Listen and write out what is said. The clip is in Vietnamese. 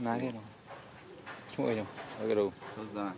나게로. 총알이요. 여기로. Those are